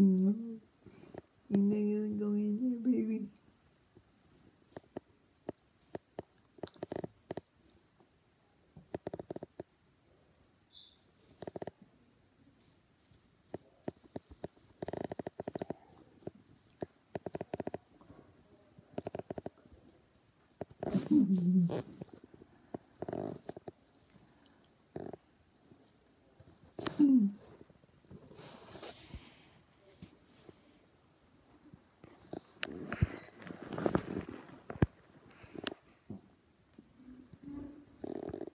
Mm-hmm. You're not gonna go in there, baby. mm.